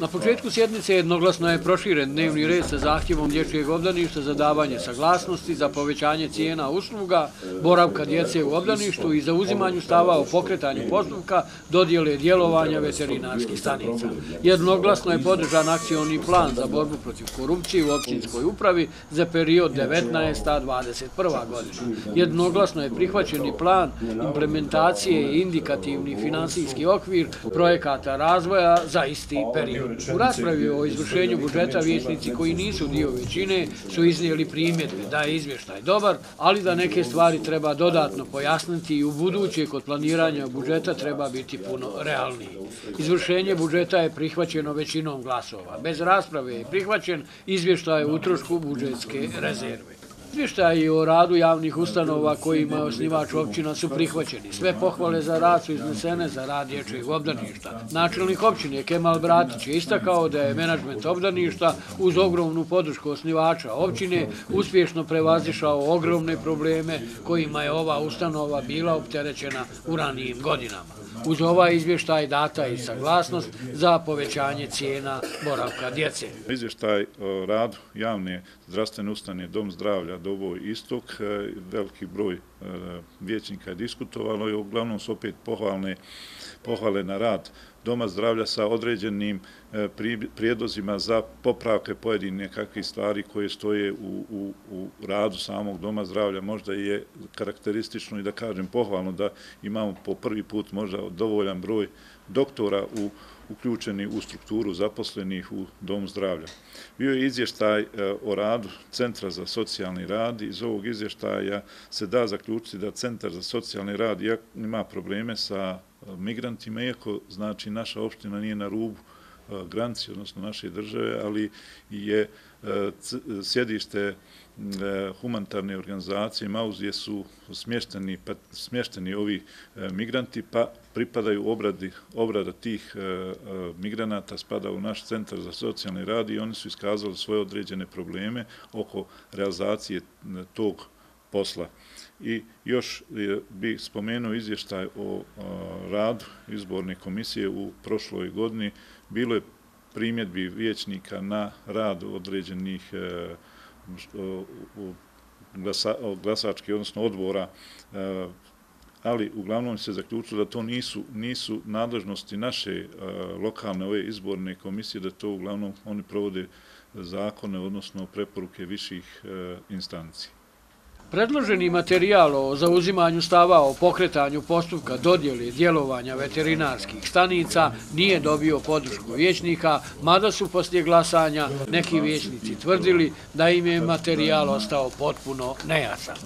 Na početku sjednice jednoglasno je proširen dnevni red sa zahtjevom dječjeg obdaništa za davanje saglasnosti za povećanje cijena usluga, boravka djece u obdaništu i za uzimanju stava o pokretanju postupka dodjele djelovanja veterinarskih stanica. Jednoglasno je podržan akcijoni plan za borbu protiv korupcije u općinskoj upravi za period 19.21. godina. Jednoglasno je prihvaćeni plan implementacije i indikativni finansijski okvir projekata razvoja za isti period. U raspravi o izvršenju budžeta vječnici koji nisu dio većine su iznijeli primjedbe da je izvještaj dobar, ali da neke stvari treba dodatno pojasniti i u buduće kod planiranja budžeta treba biti puno realniji. Izvršenje budžeta je prihvaćeno većinom glasova. Bez rasprave je prihvaćen izvještaj utrošku budžetske rezerve. Izvještaji o radu javnih ustanova kojima je osnivač općina su prihvaćeni. Sve pohvale za rad su iznesene za rad dječjeg obdaništa. Načelnik općine Kemal Bratić je istakao da je menadžment obdaništa uz ogromnu podršku osnivača općine uspješno prevazišao ogromne probleme kojima je ova ustanova bila opterećena u ranijim godinama. Uz ovaj izvještaj data i saglasnost za povećanje cijena boravka djece. Izvještaj o radu javne zdravstvene ustane Dom zdravlja Doboj Istok, e, veliki broj e, vječnika je diskutovalo i uglavnom su opet pohvalne pohvale na rad Doma zdravlja sa određenim e, prijedlozima za popravke pojedine kakvih stvari koje stoje u, u, u radu samog Doma zdravlja. Možda je karakteristično i da kažem pohvalno da imamo po prvi put možda dovoljan broj doktora u uključeni u strukturu zaposlenih u Dom zdravlja. Bio je izvještaj e, o radu Centra za socijalni rad. Iz ovog izvještaja se da zaključiti da Centar za socijalni rad ima probleme sa e, migrantima, iako znači naša opština nije na rubu E, granci, odnosno naše države, ali je e, sjedište e, humanitarne organizacije Mauz su smješteni, pa, smješteni ovi migranti, pa pripadaju obradi, obrada tih migranata, spada u naš centar za socijalni rad i oni su iskazali svoje određene probleme oko realizacije tog posla. I još e, bih spomenuo izvještaj o e, radu izborne komisije u prošloj godini. Bilo je primjedbi vijećnika na rad određenih e, e glasačkih, odnosno odbora, ali uglavnom se zaključilo da to nisu, nisu nadležnosti naše lokalne ove izborne komisije, da to uglavnom oni provode zakone, odnosno preporuke viših instanci. Predloženi materijal o zauzimanju stava o pokretanju postupka dodjeli djelovanja veterinarskih stanica nije dobio podršku vječnika, mada su poslije glasanja neki vječnici tvrdili da im je materijal ostao potpuno nejasan.